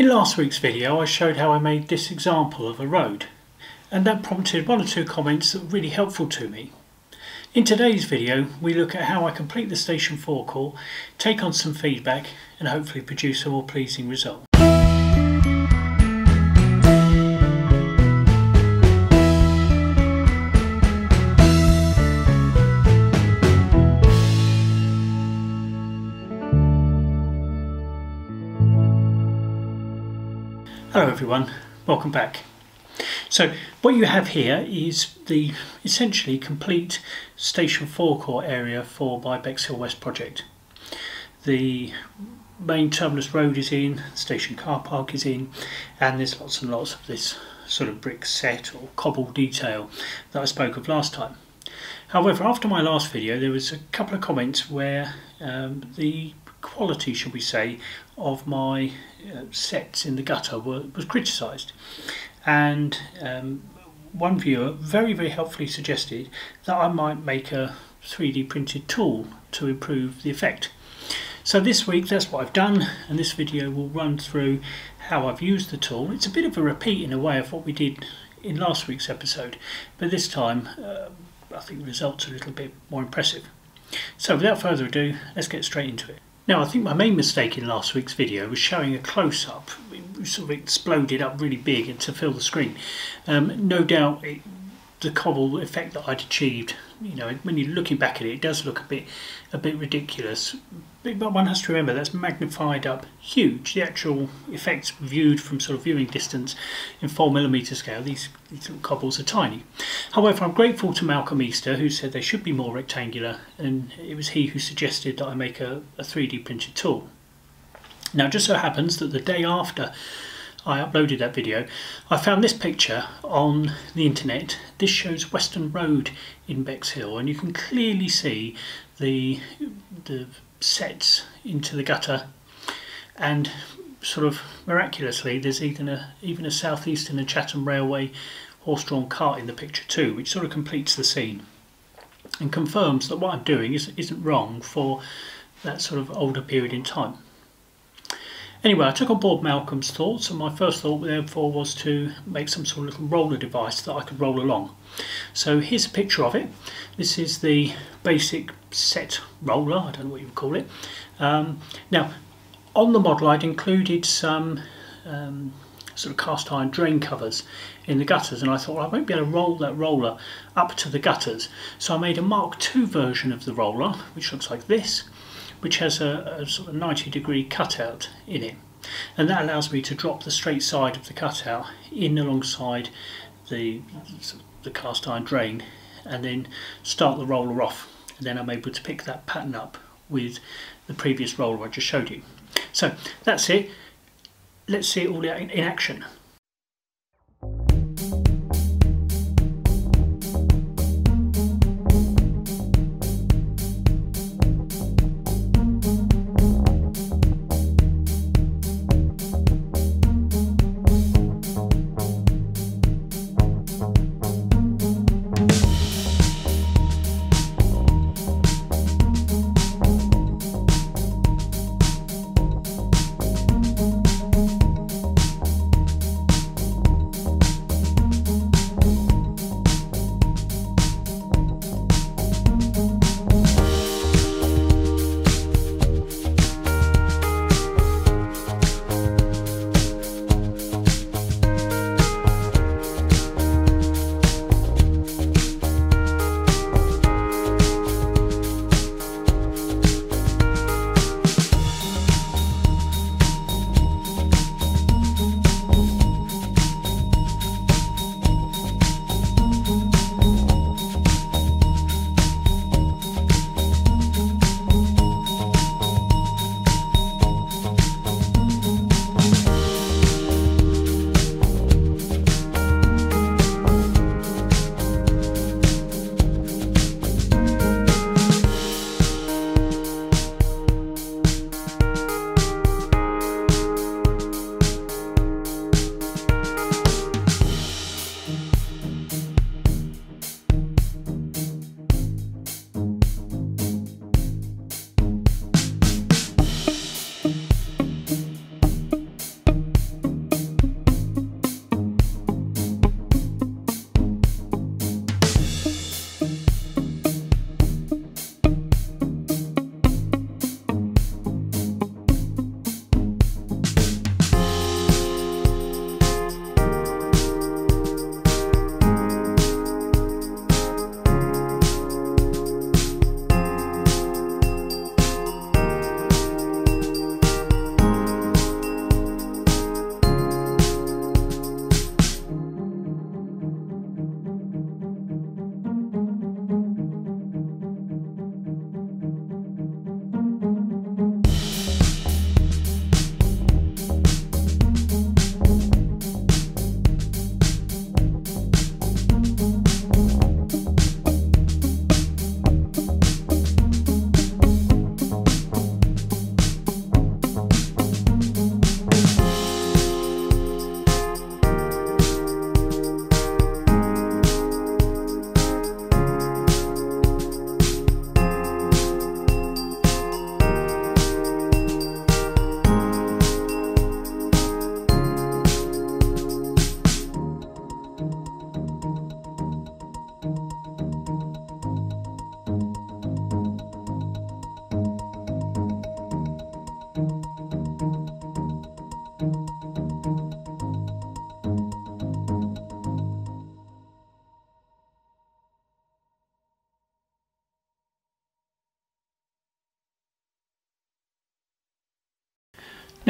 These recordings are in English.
In last week's video I showed how I made this example of a road and that prompted one or two comments that were really helpful to me. In today's video we look at how I complete the station forecourt, take on some feedback and hopefully produce a more pleasing result. Hello everyone, welcome back. So what you have here is the essentially complete station forecourt area for my Bexhill West project. The main terminus road is in, station car park is in, and there's lots and lots of this sort of brick set or cobble detail that I spoke of last time. However, after my last video, there was a couple of comments where um, the quality, shall we say, of my uh, sets in the gutter were, was criticised. And um, one viewer very, very helpfully suggested that I might make a 3D printed tool to improve the effect. So this week that's what I've done and this video will run through how I've used the tool. It's a bit of a repeat in a way of what we did in last week's episode but this time uh, I think the results are a little bit more impressive. So without further ado let's get straight into it. Now I think my main mistake in last week's video was showing a close-up. Sort of exploded up really big and to fill the screen. Um, no doubt it, the cobble effect that I'd achieved, you know, when you're looking back at it, it does look a bit, a bit ridiculous. But one has to remember that's magnified up huge. The actual effects viewed from sort of viewing distance in four millimeter scale, these, these little cobbles are tiny. However, I'm grateful to Malcolm Easter who said they should be more rectangular, and it was he who suggested that I make a, a 3D printed tool. Now, just so happens that the day after I uploaded that video, I found this picture on the internet. This shows Western Road in Bexhill and you can clearly see the, the sets into the gutter and sort of miraculously there's even a, even a Southeastern and Chatham Railway horse-drawn cart in the picture too which sort of completes the scene and confirms that what I'm doing is, isn't wrong for that sort of older period in time. Anyway, I took on board Malcolm's thoughts, and my first thought, therefore, was to make some sort of little roller device that I could roll along. So here's a picture of it. This is the basic set roller, I don't know what you would call it. Um, now, on the model, I'd included some um, sort of cast iron drain covers in the gutters, and I thought well, I won't be able to roll that roller up to the gutters. So I made a Mark II version of the roller, which looks like this which has a, a sort of 90 degree cutout in it and that allows me to drop the straight side of the cutout in alongside the, the cast iron drain and then start the roller off and then I'm able to pick that pattern up with the previous roller I just showed you. So that's it. Let's see it all in action.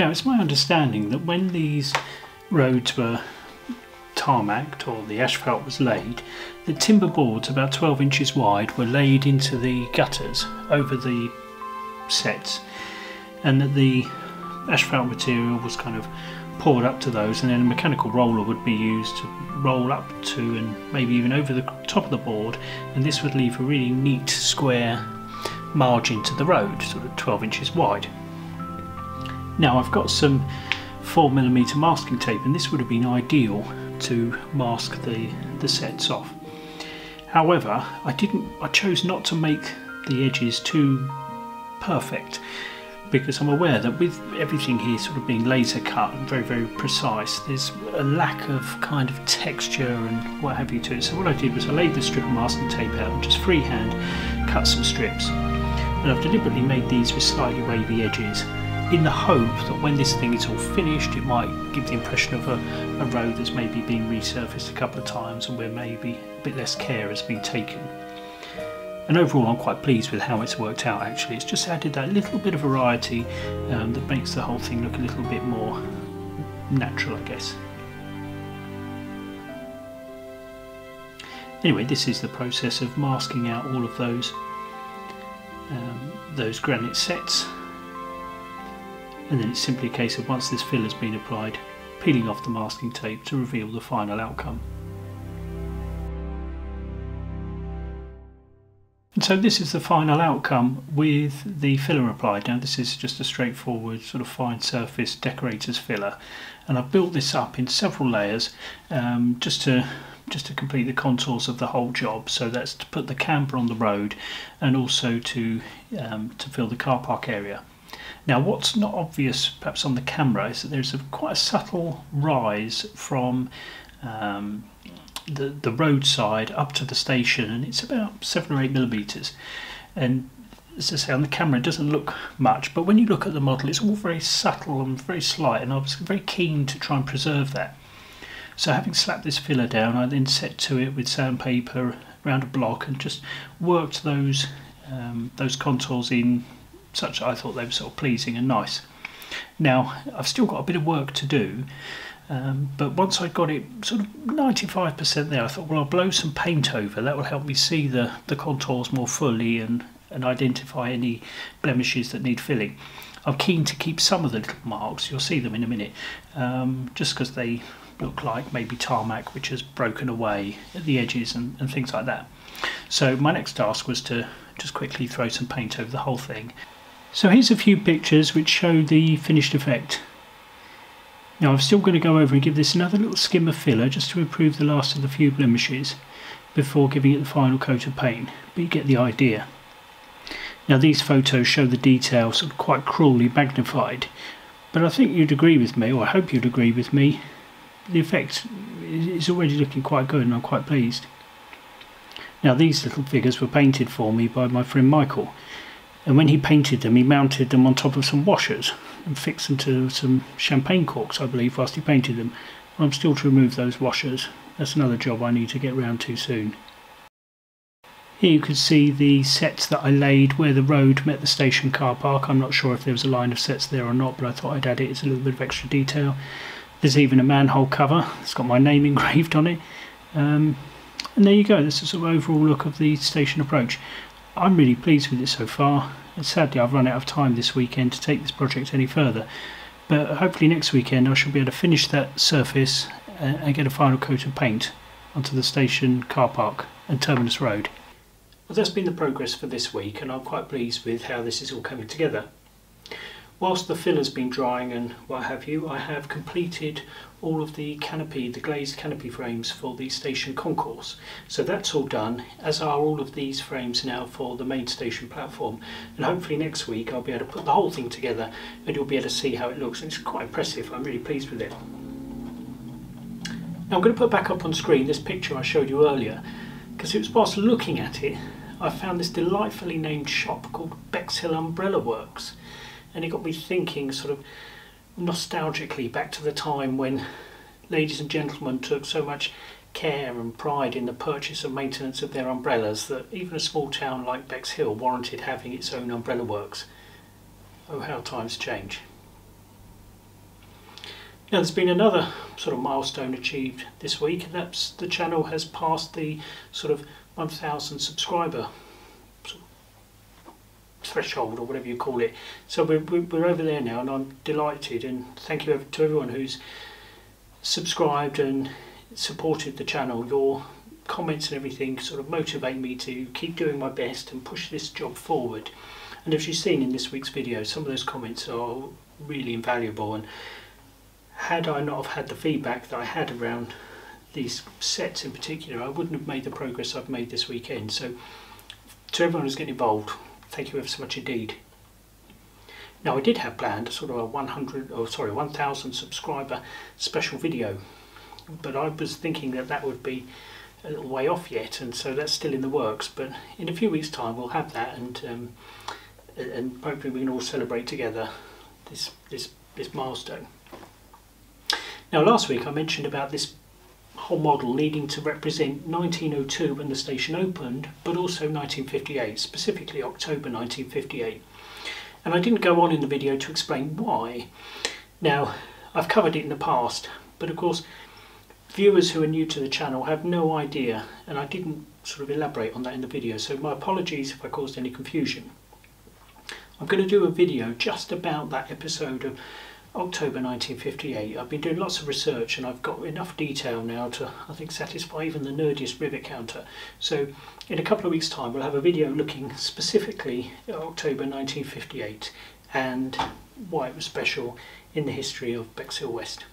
Now it's my understanding that when these roads were tarmacked or the asphalt was laid, the timber boards about 12 inches wide were laid into the gutters over the sets and that the asphalt material was kind of poured up to those and then a mechanical roller would be used to roll up to and maybe even over the top of the board and this would leave a really neat square margin to the road sort of 12 inches wide. Now I've got some 4mm masking tape and this would have been ideal to mask the, the sets off. However, I didn't I chose not to make the edges too perfect because I'm aware that with everything here sort of being laser cut and very very precise there's a lack of kind of texture and what have you to it. So what I did was I laid the strip of masking tape out and just freehand cut some strips. And I've deliberately made these with slightly wavy edges in the hope that when this thing is all finished it might give the impression of a, a road that's maybe been resurfaced a couple of times and where maybe a bit less care has been taken. And overall I'm quite pleased with how it's worked out actually. It's just added that little bit of variety um, that makes the whole thing look a little bit more natural I guess. Anyway, this is the process of masking out all of those um, those granite sets and then it's simply a case of once this fill has been applied, peeling off the masking tape to reveal the final outcome. And so this is the final outcome with the filler applied. Now this is just a straightforward sort of fine surface decorator's filler and I've built this up in several layers um, just to just to complete the contours of the whole job so that's to put the camber on the road and also to um, to fill the car park area. Now what's not obvious perhaps on the camera is that there's a quite a subtle rise from um, the, the roadside up to the station and it's about 7 or 8 millimetres and as I say on the camera it doesn't look much but when you look at the model it's all very subtle and very slight and I was very keen to try and preserve that. So having slapped this filler down I then set to it with sandpaper around a block and just worked those um, those contours in such I thought they were sort of pleasing and nice. Now I've still got a bit of work to do um, but once I got it sort of 95% there I thought well I'll blow some paint over that will help me see the, the contours more fully and, and identify any blemishes that need filling. I'm keen to keep some of the little marks, you'll see them in a minute, um, just because they look like maybe tarmac which has broken away at the edges and, and things like that. So my next task was to just quickly throw some paint over the whole thing so here's a few pictures which show the finished effect. Now I'm still going to go over and give this another little skim of filler just to improve the last of the few blemishes before giving it the final coat of paint, but you get the idea. Now these photos show the detail sort of quite cruelly magnified, but I think you'd agree with me, or I hope you'd agree with me, the effect is already looking quite good and I'm quite pleased. Now these little figures were painted for me by my friend Michael, and when he painted them he mounted them on top of some washers and fixed them to some champagne corks I believe whilst he painted them. I'm still to remove those washers. That's another job I need to get round to soon. Here you can see the sets that I laid where the road met the station car park. I'm not sure if there was a line of sets there or not but I thought I'd add it it's a little bit of extra detail. There's even a manhole cover. It's got my name engraved on it. Um, and there you go. This is the overall look of the station approach I'm really pleased with it so far. And sadly, I've run out of time this weekend to take this project any further. But hopefully next weekend I shall be able to finish that surface uh, and get a final coat of paint onto the station car park and Terminus Road. Well, that's been the progress for this week, and I'm quite pleased with how this is all coming together. Whilst the filler's been drying and what have you, I have completed all of the canopy, the glazed canopy frames for the station concourse. So that's all done, as are all of these frames now for the main station platform. And hopefully next week I'll be able to put the whole thing together and you'll be able to see how it looks. And it's quite impressive, I'm really pleased with it. Now I'm going to put back up on screen this picture I showed you earlier, because it was whilst looking at it, I found this delightfully named shop called Bexhill Umbrella Works and it got me thinking sort of nostalgically back to the time when ladies and gentlemen took so much care and pride in the purchase and maintenance of their umbrellas that even a small town like Bexhill warranted having its own umbrella works. Oh how times change. Now there's been another sort of milestone achieved this week and that's the channel has passed the sort of 1000 subscriber threshold or whatever you call it. So we're, we're over there now and I'm delighted and thank you to everyone who's subscribed and supported the channel. Your comments and everything sort of motivate me to keep doing my best and push this job forward. And as you've seen in this week's video, some of those comments are really invaluable and had I not have had the feedback that I had around these sets in particular, I wouldn't have made the progress I've made this weekend. So to everyone who's getting involved, thank you ever so much indeed. Now I did have planned a sort of a 100, or sorry, 1000 subscriber special video, but I was thinking that that would be a little way off yet, and so that's still in the works. But in a few weeks' time, we'll have that, and um, and hopefully we can all celebrate together this this this milestone. Now, last week I mentioned about this whole model needing to represent 1902 when the station opened, but also 1958, specifically October 1958. And I didn't go on in the video to explain why. Now, I've covered it in the past, but of course, viewers who are new to the channel have no idea, and I didn't sort of elaborate on that in the video, so my apologies if I caused any confusion. I'm going to do a video just about that episode of October 1958. I've been doing lots of research and I've got enough detail now to, I think, satisfy even the nerdiest rivet counter. So in a couple of weeks' time we'll have a video looking specifically at October 1958 and why it was special in the history of Bexhill West.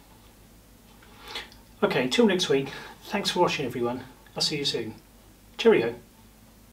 Okay, till next week, thanks for watching everyone. I'll see you soon. Cheerio.